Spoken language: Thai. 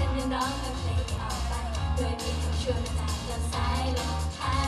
ฉันยังร้องแลเพลงออกไปโดยมีคำชวนมาจากเธอสายลมพัด